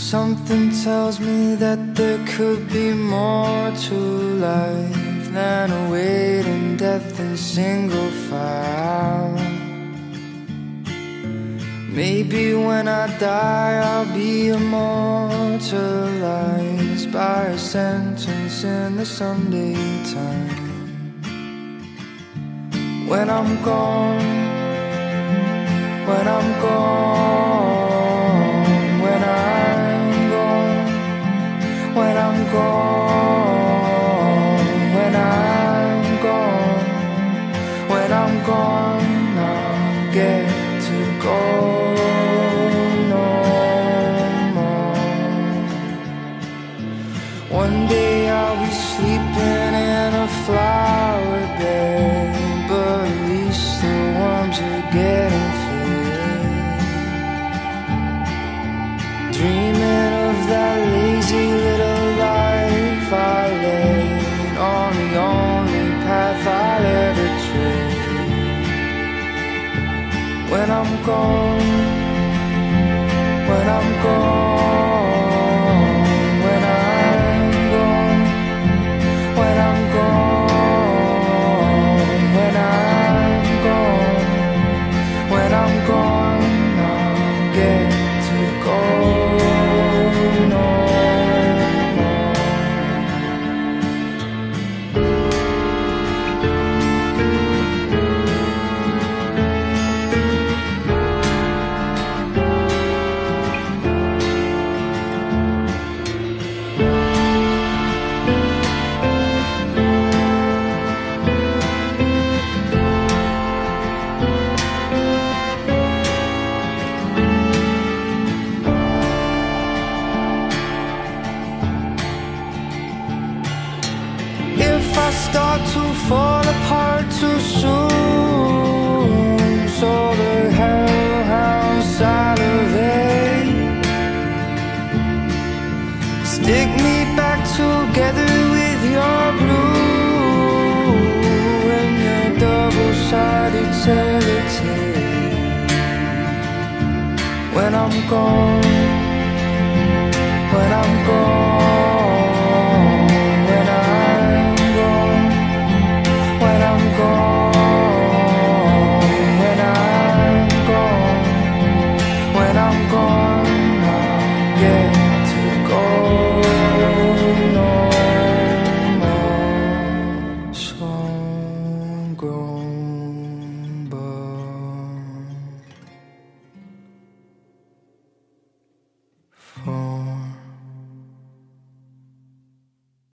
Something tells me that there could be more to life than a waiting death in single file. Maybe when I die, I'll be immortalized by a sentence in the Sunday time. When I'm gone, gone, when I'm gone, when I'm gone, when I'm gone, when I'm gone. Start to fall apart too soon. So the hellhounds salivate Stick me back together with your blue And your double-sided sellotape When I'm gone When I'm gone 고